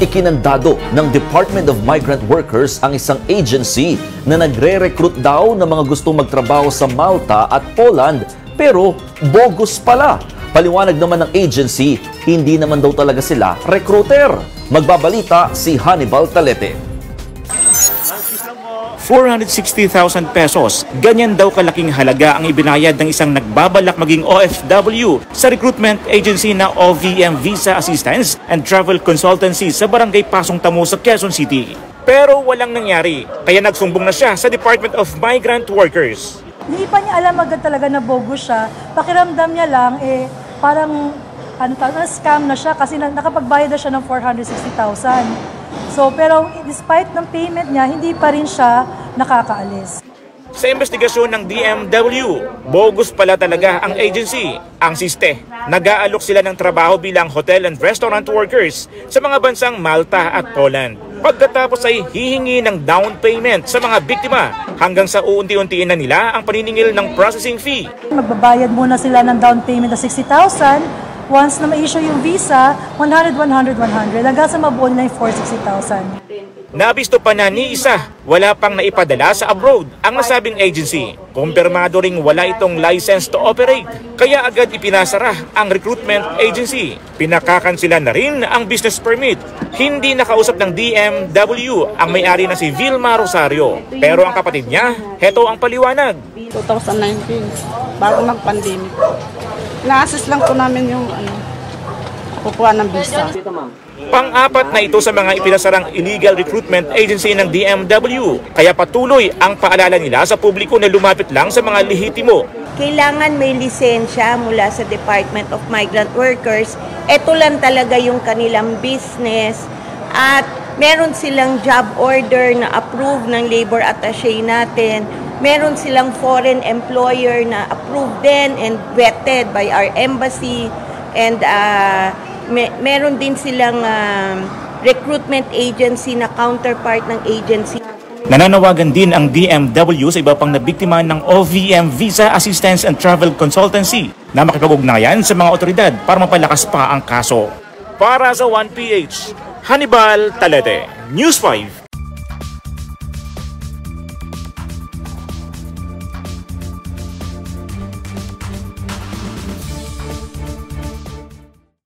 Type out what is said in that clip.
Ikinandado ng Department of Migrant Workers ang isang agency na nagre-recruit daw ng mga gustong magtrabaho sa Malta at Poland pero bogus pala. Paliwanag naman ng agency, hindi naman daw talaga sila recruiter. Magbabalita si Hannibal Talete. 460,000 pesos. Ganyan daw kalaking halaga ang ibinayad ng isang nagbabalak maging OFW sa recruitment agency na OVM Visa Assistance and Travel Consultancy sa Barangay Pasong Tamo sa Quezon City. Pero walang nangyari, kaya nagsumbong na siya sa Department of Migrant Workers. Hindi pa niya alam agad talaga na bogus siya. Pakiramdam niya lang, eh, parang ano tawag, scam na siya kasi na, nakapagbayad na siya ng 460,000. So, pero despite ng payment niya, hindi pa rin siya nakakaalis. Sa investigasyon ng DMW, bogus pala talaga ang agency, ang siste. Nag-aalok sila ng trabaho bilang hotel and restaurant workers sa mga bansang Malta at Poland. Pagkatapos ay hihingi ng down payment sa mga biktima hanggang sa uunti-untiin na nila ang paniningil ng processing fee. Magbabayad muna sila ng down payment na 60,000 Once na ma-issue yung visa, 100, 100, 100. Hanggang sa mabuo nila yung 460,000. Nabisto pa na ni isa, wala pang naipadala sa abroad ang nasabing agency. Kumpirmado ring wala itong license to operate, kaya agad ipinasara ang recruitment agency. Pinakakansila na rin ang business permit. Hindi nakausap ng DMW ang may-ari na si Vilma Rosario. Pero ang kapatid niya, heto ang paliwanag. 2019, bago mag-pandemic. Na-assist lang po namin yung ano, kukuha ng visa. Pang-apat na ito sa mga ipinasarang illegal recruitment agency ng DMW. Kaya patuloy ang paalala nila sa publiko na lumapit lang sa mga lehitimo. Kailangan may lisensya mula sa Department of Migrant Workers. Ito lang talaga yung kanilang business at meron silang job order na approve ng labor attaché natin. Meron silang foreign employer na approved din and vetted by our embassy and uh, may, meron din silang uh, recruitment agency na counterpart ng agency. Nananawagan din ang DMW sa iba pang nabiktima ng OVM Visa Assistance and Travel Consultancy na makipag-ugnayan sa mga otoridad para mapalakas pa ang kaso. Para sa 1PH, Hannibal Talete, News 5.